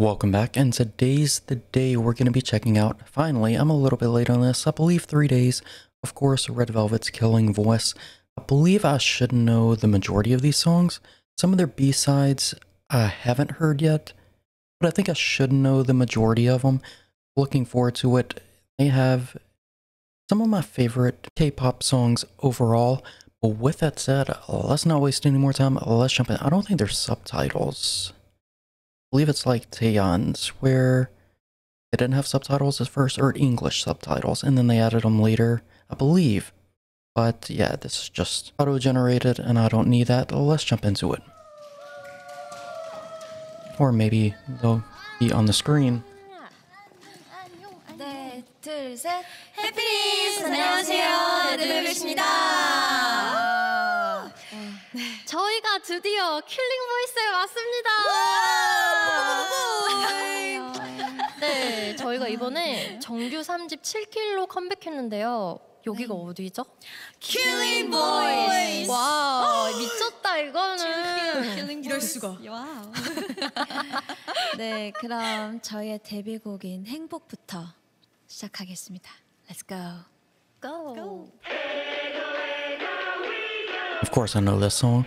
Welcome back, and today's the day we're going to be checking out. Finally, I'm a little bit late on this. I believe three days. Of course, Red Velvet's Killing Voice. I believe I should know the majority of these songs. Some of their B-sides I haven't heard yet, but I think I should know the majority of them. Looking forward to it. They have some of my favorite K-pop songs overall. But with that said, let's not waste any more time. Let's jump in. I don't think there's subtitles believe it's like Taeyeon's, where they didn't have subtitles at first, or English subtitles, and then they added them later, I believe. But yeah, this is just auto-generated, and I don't need that. Let's jump into it. Or maybe they'll be on the screen. Happy 안녕하세요 레드벨벳입니다 저희가 드디어 킬링 보이스에 왔습니다. 네, 저희가 이번에 정규 3집 7킬로 컴백했는데요. 여기가 어디죠? 킬링 보이스! 와, 미쳤다 이거는. 이럴 수가. 네, 그럼 저희의 데뷔곡인 행복부터 시작하겠습니다. Let's go. Go. Of course I know this song.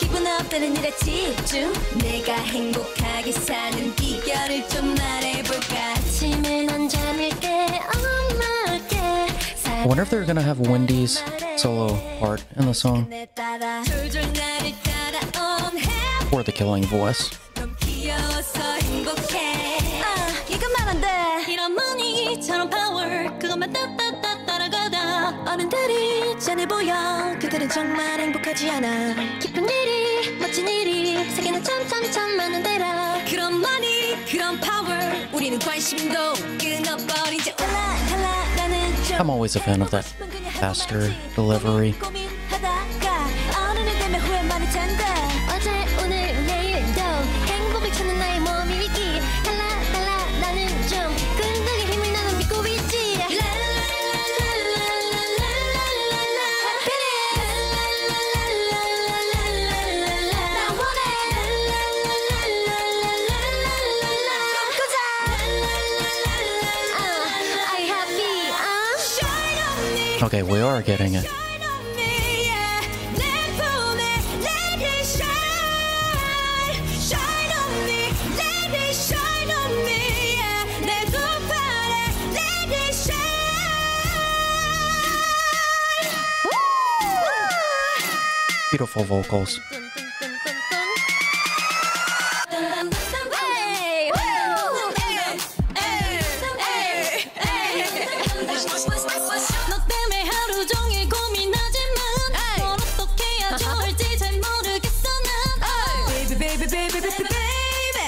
내가 행복하게 사는 비결을 좀 말해볼까? 아침에 난 엄마께 I wonder if they're gonna have Wendy's solo part in the song. or the killing voice. 어른들이 짠해 보여 그들은 정말 행복하지 않아. 기쁜 일이 멋진 일이 세계는 참참참 많은 데라. 그런 money 그런 power 우리는 관심도 좀 I'm always a fan of that faster delivery. Okay, we are getting it. Beautiful on Baby, baby, baby, baby, baby,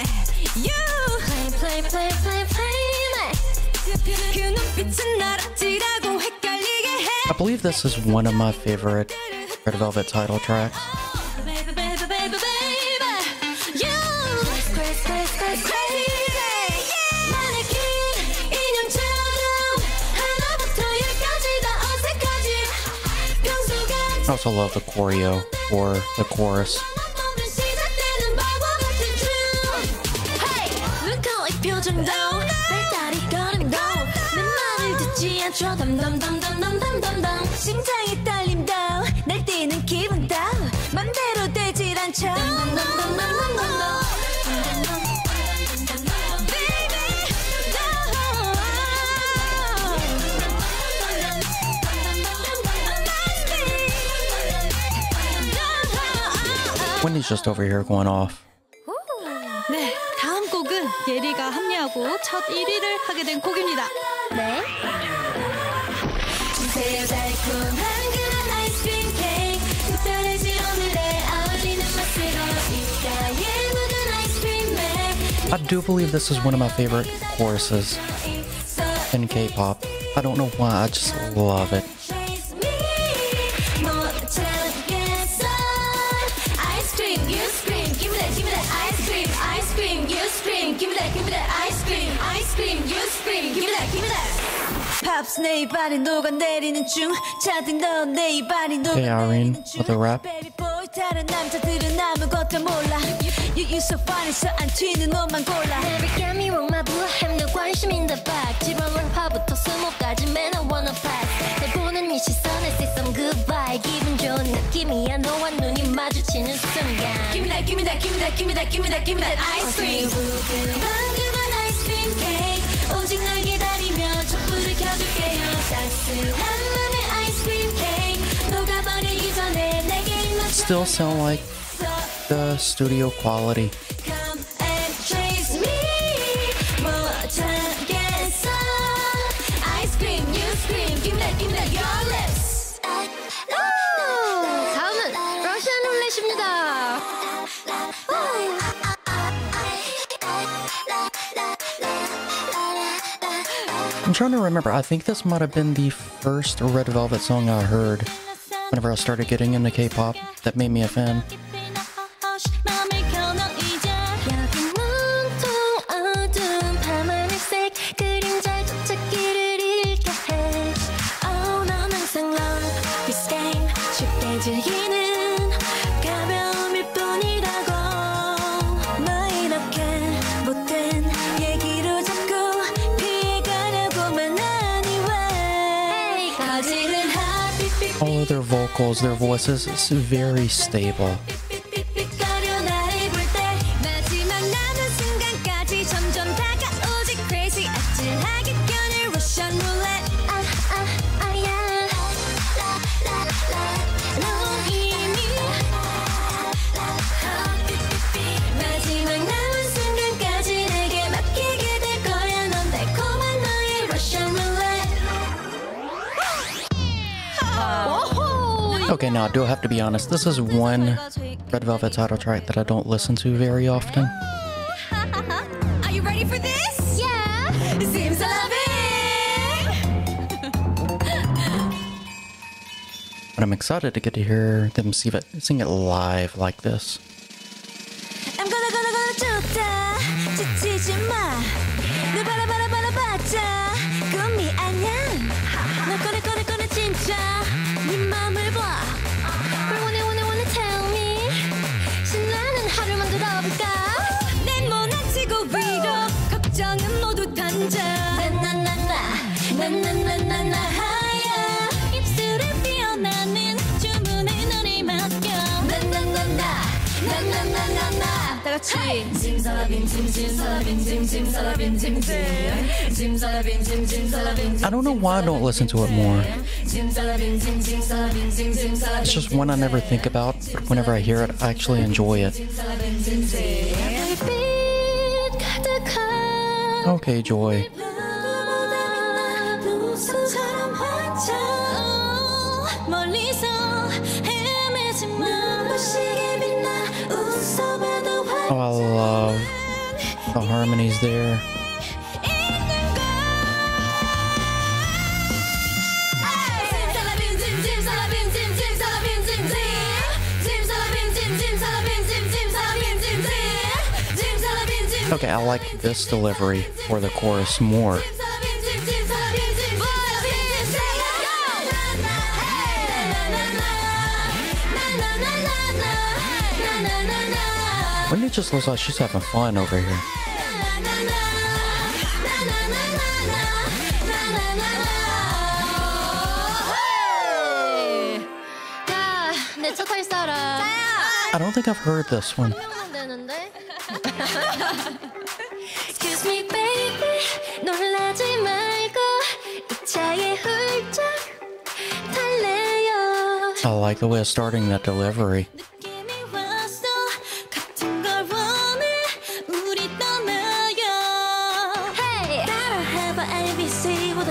you. Play play play play play 그 눈빛은 날 어찌라고 헷갈리게 해. I believe this is one of my favorite Red Velvet title tracks. Baby baby baby baby You Crazy crazy crazy 눈코입 표정도 발다리 걸음도 내 말을 듣지 않죠 덤덤덤덤덤덤덤덤 심장의 떨림도 날 뛰는 기분도 맘대로 되질 않죠. Baby, Wendy's just over here going off. 하고 첫 1위를 하게 된 곡입니다. 네. 주세요 달콤한 그런 아이스크림 케이크 특별해진 오늘에 어울리는 맛으로 입가에 묻은 아이스크림 맥 I do believe this is one of my favorite choruses in K-pop. I don't know why, I just love it. 내 입안에 녹아내리는 중 잔뜩 넣은 내 입안이 Hey, Irene, 녹아내리는 중 with a rap. Baby boy 다른 남자들은 아무것도 몰라 You, you so fine so 안 튀는 옷만 골라 Never get me wrong, my blue 함도 관심 in the back. 집안 랑파부터 스모까지 man I wanna pass. 내 보는 이 시선에 say some goodbye. 기분 좋은 느낌이야 너와 눈이 마주치는 순간. Give me that, give me that, give me that, give me that, give me that, give me that ice cream. 방금은 아이스크림 케이크. 오직 널 촛불을 켜줄게요. 따스한 맘의 아이스크림 케이크. 녹아버리기 전에 내게 입맞춰. Still sound like the studio quality. I'm trying to remember, I think this might have been the first Red Velvet song I heard whenever I started getting into K-pop that made me a fan. Vocals, their voices, is very stable. 삐 Okay, now I do have to be honest, this is one Red Velvet title track that I don't listen to very often. Are you ready for this? Yeah. Zimzalabim! But I'm excited to get to hear them sing it, sing it live like this. I'm gonna gonna gonna 좋다 다 같이 짐살라빔 짐짐살라빔 짐짐살라빔 짐짐 짐살라빔 짐짐살라빔 I don't know why I don't listen to it more. 짐살라빔 짐짐살라빔 짐짐살라빔 It's just one I never think about, but whenever I hear it, I actually enjoy it. 별빛 가득한 Okay, Joy. 눈썹처럼 활짝 멀리서 헤매지만 눈부시게 빛나 웃어봐도 Oh, I love the harmonies there. Okay, I like this delivery for the chorus more. just looks like she's having fun over here. 자, 내 차 탈 사람. I don't think I've heard this one. 하면 되는데. Excuse me baby 놀라지 말고 이 차에 훌쩍 달래요 I like the way it's starting that delivery.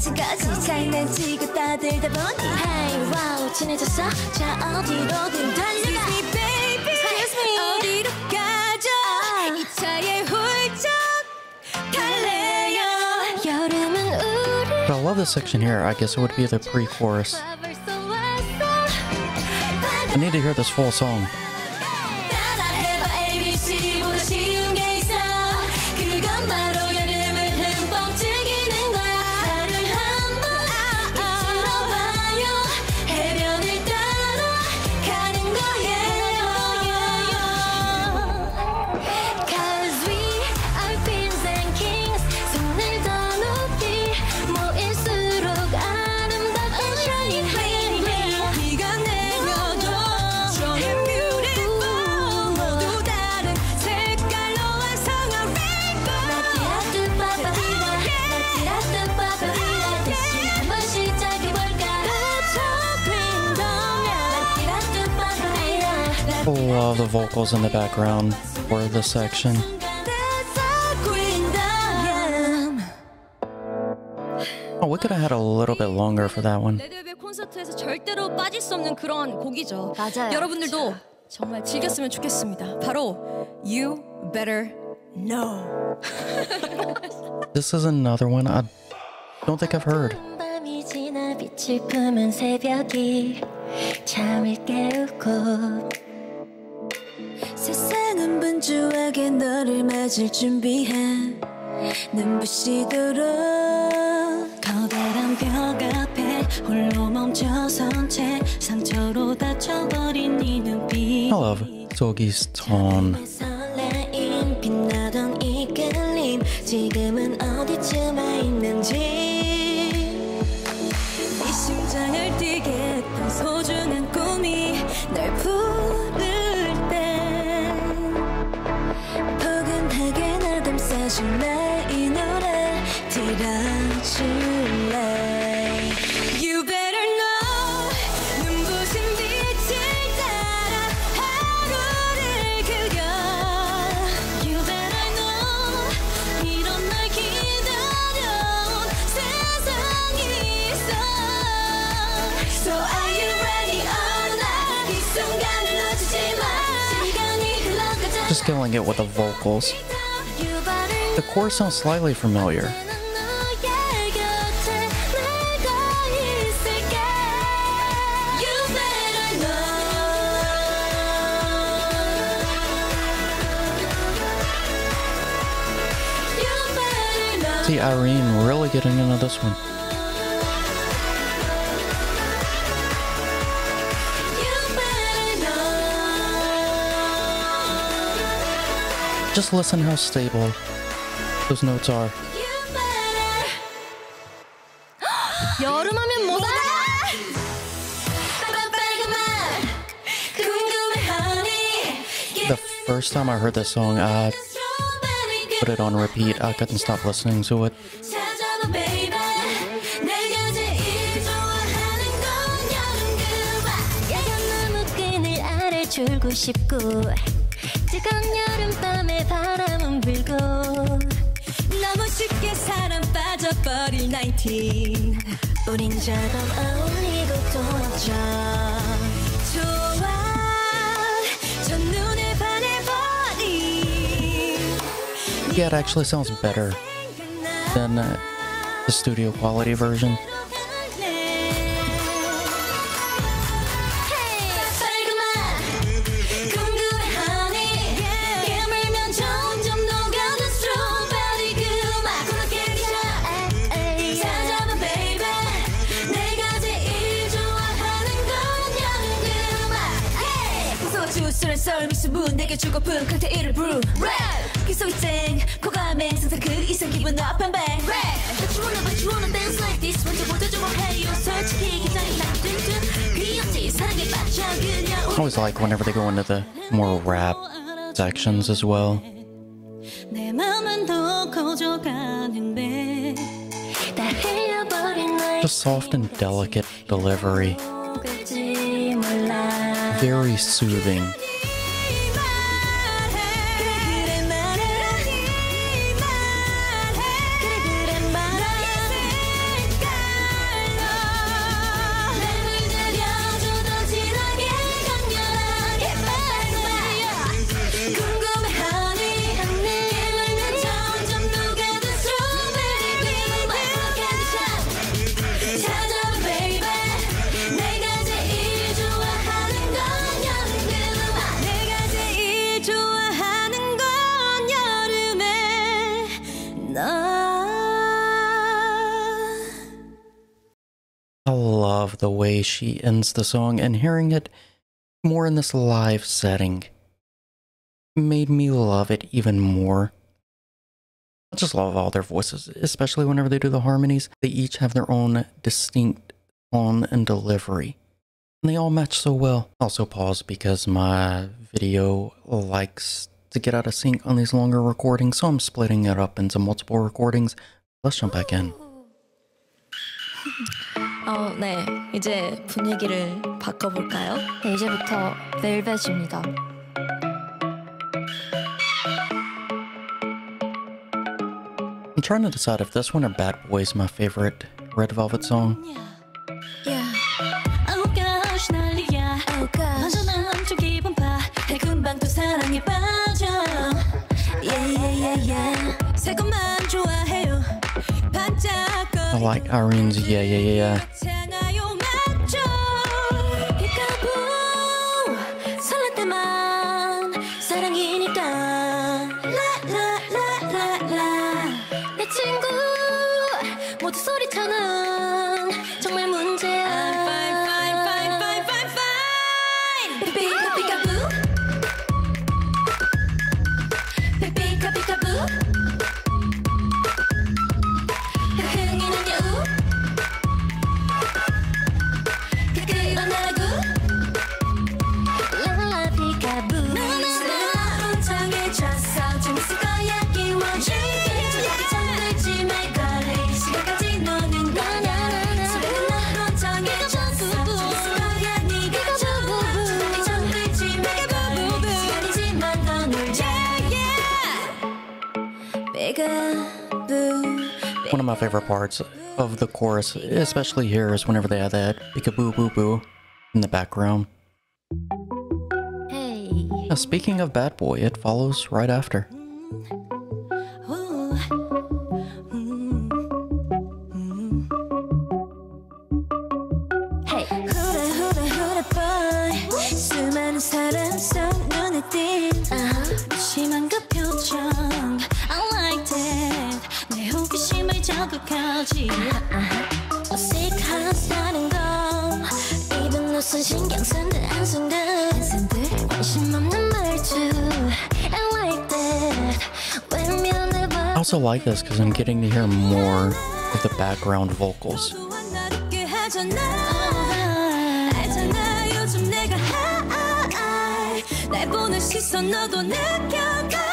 우리 달라진 거지 장난치고 떠들다 보니 Hey wow 친해졌어? 자 어디로든 달려가 Excuse me baby Excuse me. 어디로 가죠 이 차에 훌쩍 달래요 여름은 우리 But I love this section here. I guess it would be the pre-chorus. 벌써 왔어 I need to hear this full song. vocals in the background for this section. Oh, we could have had a little bit longer for that one. 레드벨벳 콘서트에서 절대로 빠질 수 없는 그런 곡이죠. 맞아요. 여러분들도 정말 즐겼으면 좋겠습니다. 바로 You Better Know. This is another one I don't think I've heard. 밤이 지나 빛을 품은 새벽이 잠을 깨우고 분주하게 너를 맞을 준비한 눈부시도록 커다란 벽 앞에 홀로 멈춰선 채 상처로 다쳐버린 네 눈빛 I love. 설레임 빛나던 이끌림 지금은 killing it with the vocals. The core sounds slightly familiar. See Irene really getting into this one. Just listen how stable those notes are. the first time I heard this song, I put it on repeat. I couldn't stop listening to it. 바람은 불고 너무 쉽게 사람 빠져버릴 19 우린 저럼 어울리고 도와줘 좋아 저 눈에 반해버린 Yeah, it actually sounds better than uh, the studio quality version. 썰 믹스분 내게 주고픈 칵테일을 brew red 기소이쟁 코감행 상상 그 이상 기분 up and bang red But you wanna but you wanna dance like this 먼저부터 좋아해요 솔직히 긴장이 나게 된듯 귀엽지 사랑에 빠져 그냥 I always like whenever they go into the more rap sections as well. 내 맘은 더 커져가는데 다 흘려버린 너의 Just soft and delicate delivery. 끝이 몰라 Very soothing. The way she ends the song, and hearing it more in this live setting made me love it even more. I just love all their voices, especially whenever they do the harmonies. They each have their own distinct tone and delivery, and they all match so well. Also, pause because my video likes to get out of sync on these longer recordings, so I'm splitting it up into multiple recordings. Let's jump back in. 어, 네. 이제 분위기를 바꿔볼까요? 네, 이제부터 벨벳입니다 I'm trying to decide if this one or Bad Boy is my favorite Red Velvet song. Yeah. Oh gosh 난리야 Oh gosh 완전한 좀 기분 봐 금방 또 사랑에 빠 I like Irene's Yeah Yeah Yeah. My favorite parts of the chorus, especially here, is whenever they have that peekaboo boo boo in the background. Hey Now, speaking of Bad Boy, it follows right after. Ooh. 음. 음. Hey 호기심을 자극하지 어색하다는 건 입은 웃은 신경 쓰는 한순간 관심 없는 말투 I like that 외면해봐 I also like this because I'm getting to hear more of the background vocals. 또한 날 웃게 하잖아 알잖아 요즘 내가 high 날 보는 시선 너도 느껴가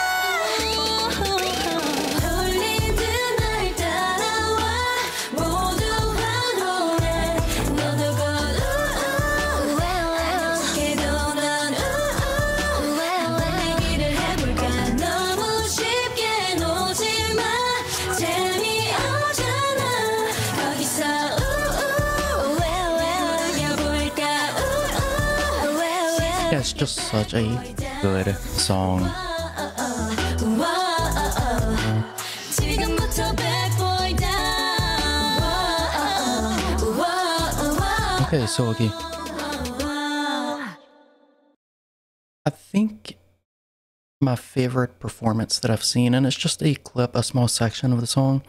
just such a good song. Okay, so okay. I think my favorite performance that I've seen, and it's just a clip, a small section of the song,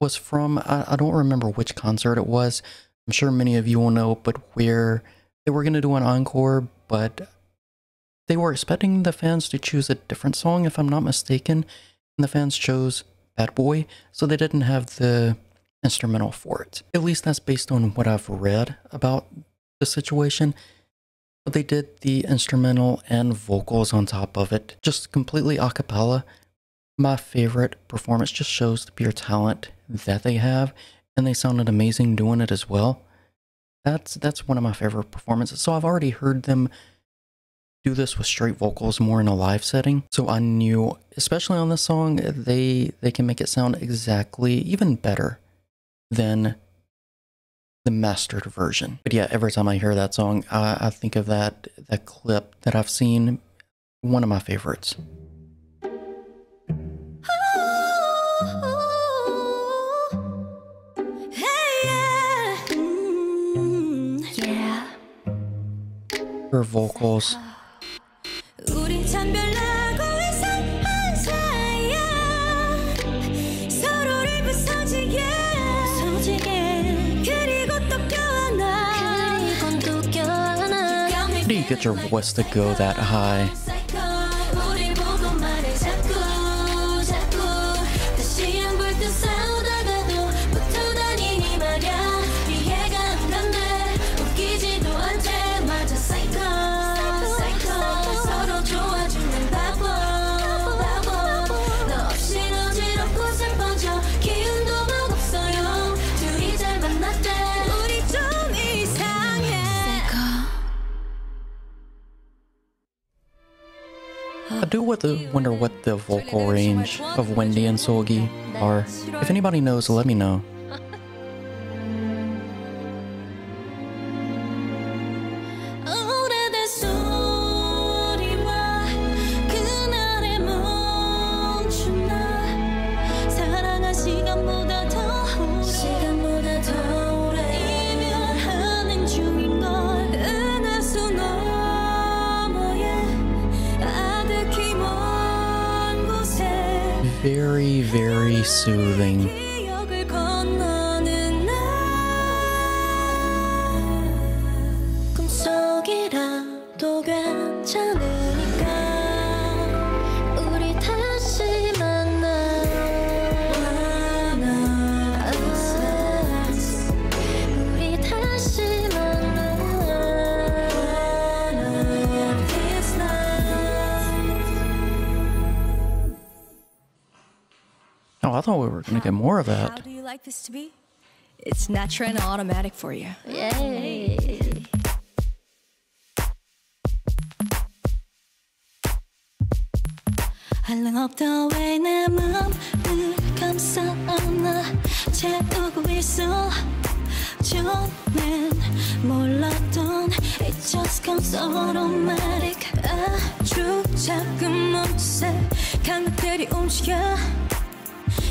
was from, I, I don't remember which concert it was. I'm sure many of you will know, but where they were going to do an encore, but they were expecting the fans to choose a different song, if I'm not mistaken, and the fans chose Bad Boy, so they didn't have the instrumental for it. At least that's based on what I've read about the situation. but they did the instrumental and vocals on top of it, just completely a cappella. My favorite performance just shows the pure talent that they have, and they sounded amazing doing it as well. That's that's one of my favorite performances. So I've already heard them do this with straight vocals more in a live setting. So I knew, especially on this song, they they can make it sound exactly even better than the mastered version. But yeah, every time I hear that song, I, I think of that that clip that I've seen. One of my favorites. 안아. How do you get your voice to go that high? I the, wonder what the vocal range of Wendy and Seulgi are. If anybody knows, let me know. I thought we were going to get more of How that. do you like this to be? It's natural and automatic for you. Yay. 한량없던 왜내 맘을 감싸 안아 채우고 있어 전엔 몰랐던 It just comes automatic 아주 작은 몸짓에 감각들이 움직여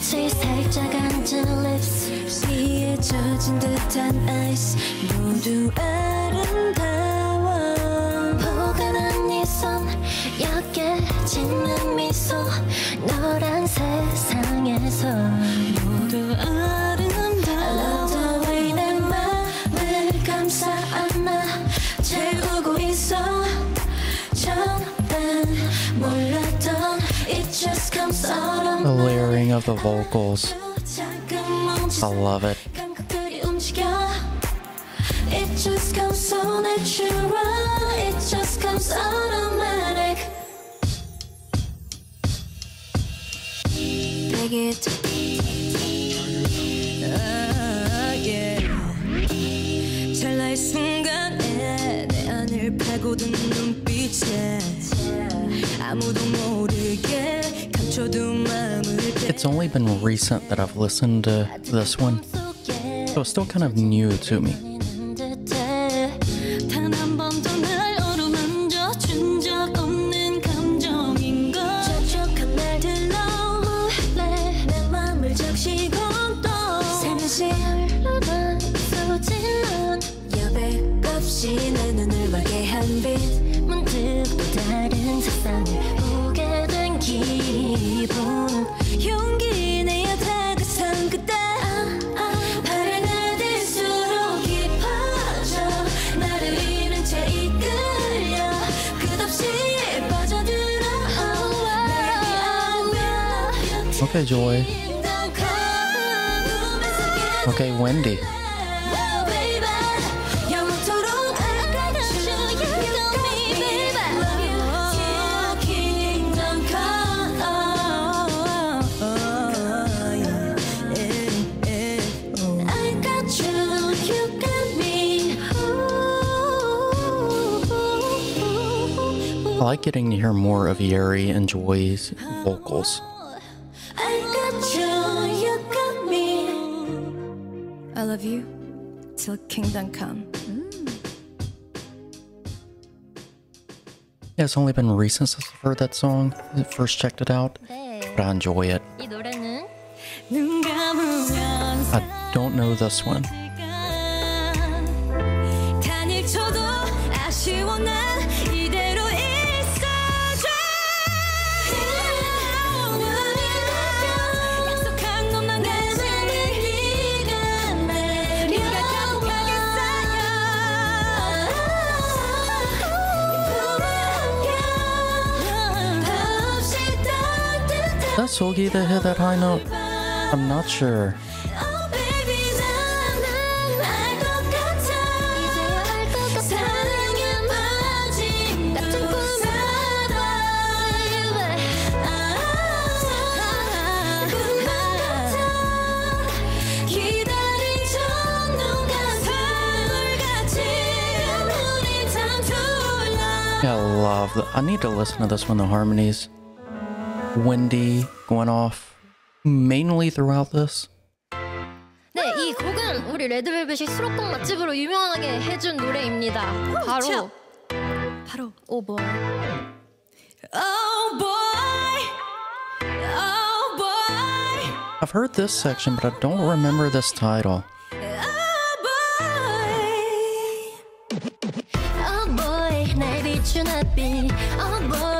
빛이 살짝 앉은 lips 비에 젖은 듯한 eyes 모두 아름다워. 포근한 네손 옅게 짓는 미 The of layering of the vocals. 작은 멈칫 I love it. 감각들이 움직여 It just comes so natural It just comes automatic 내게 아, yeah. 찰나의 순간에 내 안을 파고든 눈빛에 아무도 모르게 감춰둔 마음을 it's only been recent that I've listened to this one, so it's still kind of new to me. joy. Okay, Wendy. I like getting to hear more of Yeri and Joy's vocals. love you till kingdom come. Yeah, it's only been recent since I've heard that song. I first checked it out, but I enjoy it. I don't know this one. That's Seulgi that hit that high note? I'm not sure. I love that. I need to listen to this one. the harmonies windy going off mainly throughout this. 네, 이 곡은 우리 레드벨벳이 수록곡 맛집으로 유명하게 해준 노래입니다. 바로 바로 오 보이. Oh boy. Oh boy. I've heard this section, but I don't remember this title. Oh boy. Oh, 날 비춘 햇빛. Oh boy.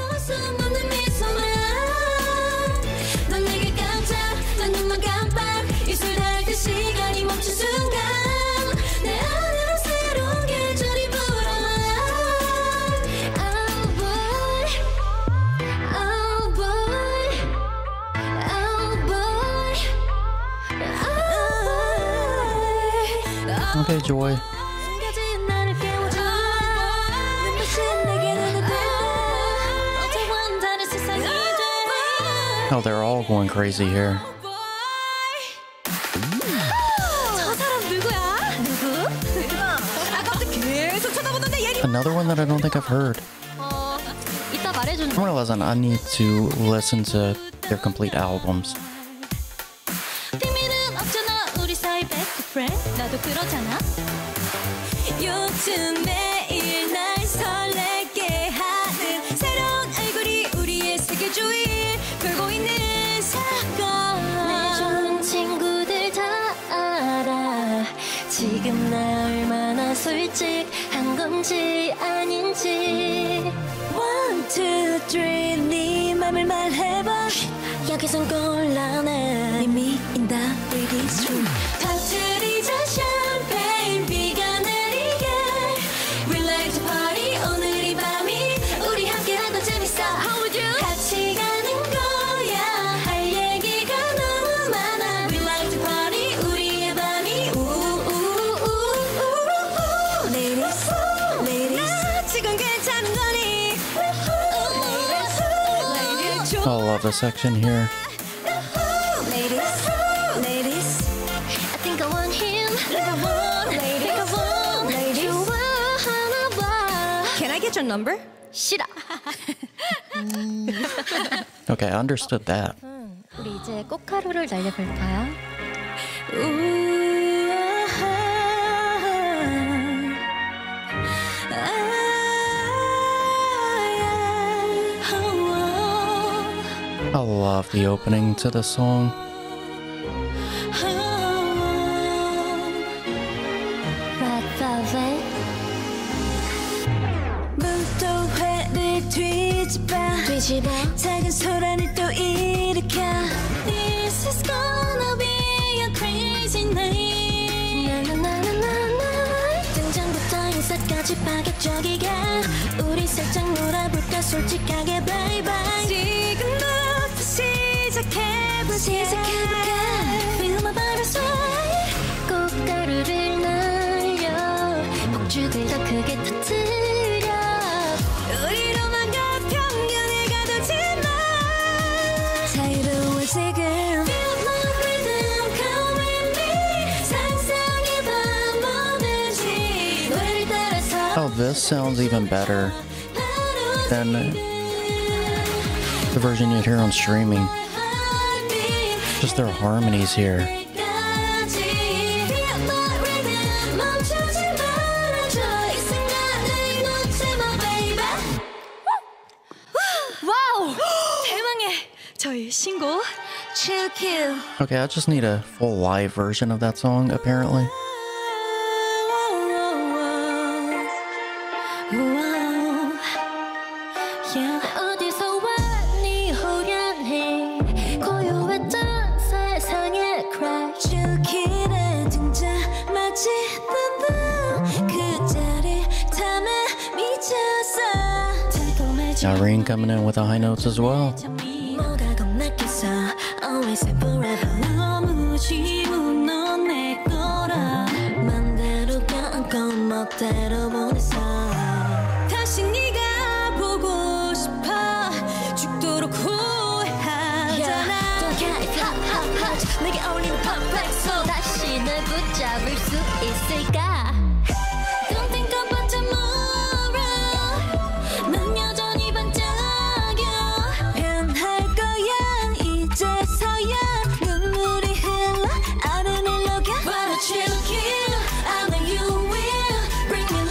Joy. Oh, they're all going crazy here. Another one that I don't think I've heard. I'm realizing I need to listen to their complete albums. 솔직한 건지 아닌지. One, two, three 네 맘을 말해봐. 여기선 곤란해. 이미 인다 It is true. I love a section here. Can I get your number? 싫어. okay, I understood that. 우리 이제 날려볼까요? I love the opening to the song. even better than the version you'd hear on streaming. Just their harmonies here. Okay, I just need a full live version of that song, apparently. Irene coming in with the high notes as well.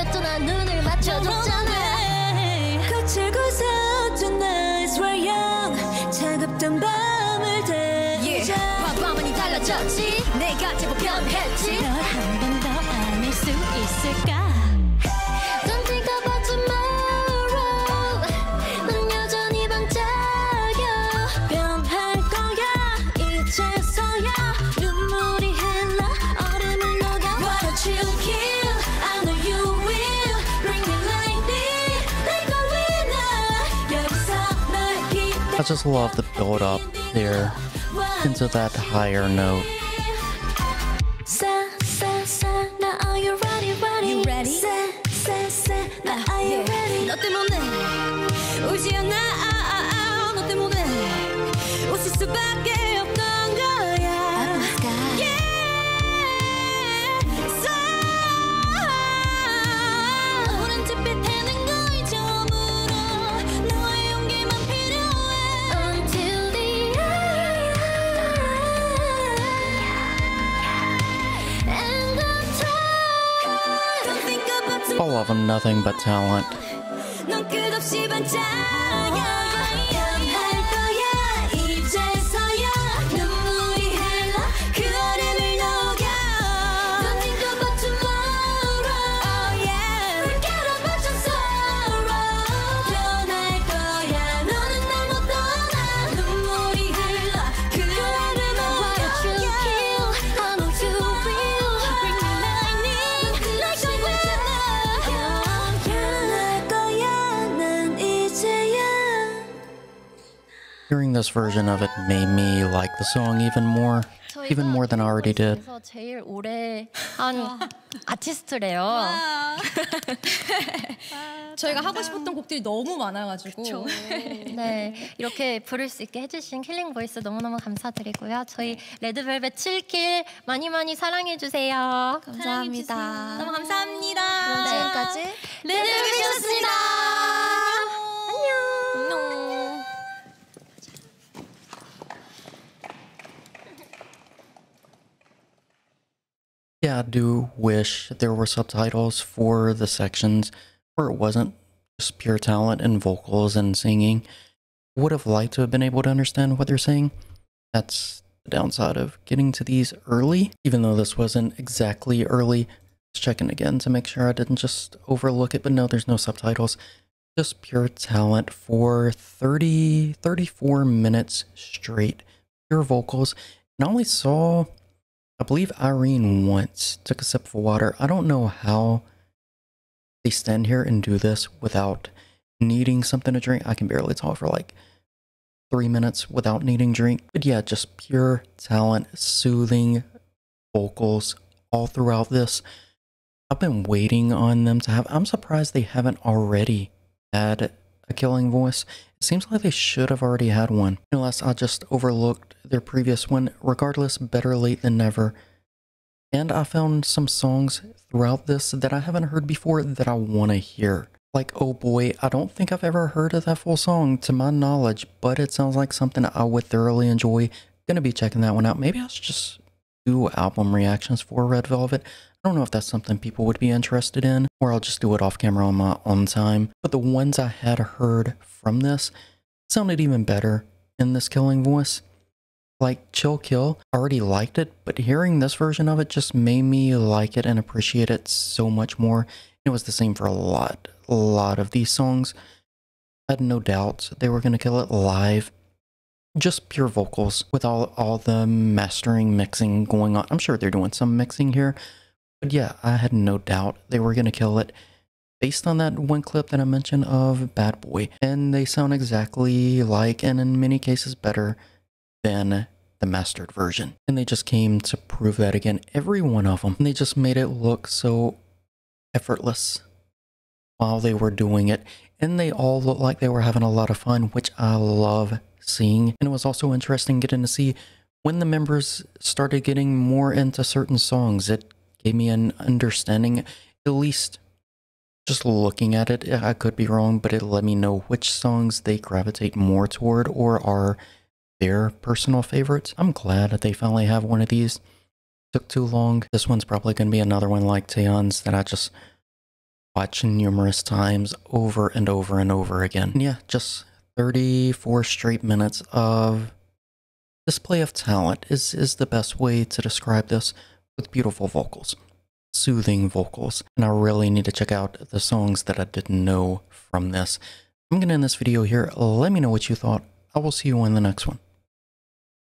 그랬잖아. 눈을 맞춰줬잖아. 거칠고 서툰 eyes were 차갑던 밤을 예. 되자. 밤밤이 달라졌지. 내가 제법 변했지. 널 한 번 더 안을 수 있을까? I just love the build up there into that higher note. of nothing but talent. Hearing this version of it made me like the song even more, even more than I already did. 제일 오래 한 아티스트래요. 저희가 하고 싶었던 곡들이 너무 많아가지고 네, 이렇게 부를 수 있게 해주신 킬링 보이스 너무너무 감사드리고요. 저희 레드벨벳 7킬 많이 많이 사랑해 주세요. 감사합니다. 너무 감사합니다. 그럼 지금까지 레드벨벳이었습니다. Yeah, I do wish there were subtitles for the sections where it wasn't just pure talent and vocals and singing. Would have liked to have been able to understand what they're saying. That's the downside of getting to these early, even though this wasn't exactly early. Just checking again to make sure I didn't just overlook it, but no, there's no subtitles. Just pure talent for 30, 34 minutes straight. Pure vocals. And I only saw I believe Irene once took a sip of water. I don't know how they stand here and do this without needing something to drink. I can barely talk for like three minutes without needing drink. But yeah, just pure talent, soothing vocals all throughout this. I've been waiting on them to have. I'm surprised they haven't already had a killing voice. It seems like they should have already had one, unless I just overlooked their previous one. Regardless, better late than never. And I found some songs throughout this that I haven't heard before that I want to hear. Like, oh boy, I don't think I've ever heard of that full song to my knowledge, but it sounds like something I would thoroughly enjoy. Gonna be checking that one out. Maybe I should just do album reactions for Red Velvet. I don't know if that's something people would be interested in, or I'll just do it off camera on my own time. But the ones I had heard from this sounded even better in this killing voice. Like Chill Kill, I already liked it, but hearing this version of it just made me like it and appreciate it so much more. It was the same for a lot, a lot of these songs. I had no doubt they were going to kill it live. Just pure vocals with all, all the mastering, mixing going on. I'm sure they're doing some mixing here, but yeah, I had no doubt they were going to kill it based on that one clip that I mentioned of Bad Boy. And they sound exactly like, and in many cases better than the mastered version. And they just came to prove that again, every one of them. And they just made it look so effortless while they were doing it. And they all looked like they were having a lot of fun, which I love seeing. And it was also interesting getting to see when the members started getting more into certain songs. It gave me an understanding, at least just looking at it, I could be wrong, but it let me know which songs they gravitate more toward or are their personal favorites. I'm glad that they finally have one of these. Took too long. This one's probably going to be another one like Taeyeon's that I just watch numerous times over and over and over again. And yeah, just 34 straight minutes of display of talent is, is the best way to describe this with beautiful vocals soothing vocals. And I really need to check out the songs that I didn't know from this. I'm going to end this video here. Let me know what you thought. I will see you in the next one.